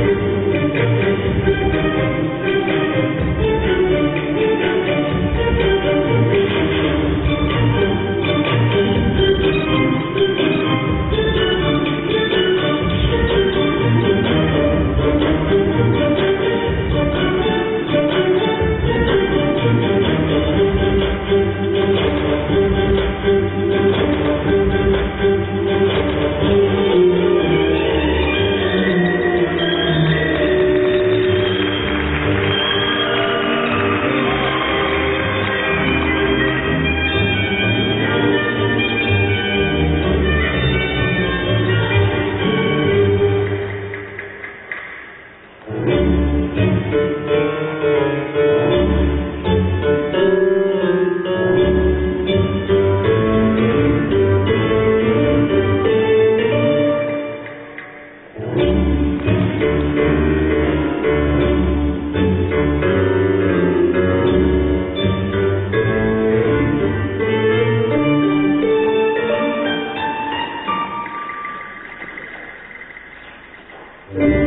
you. Amen.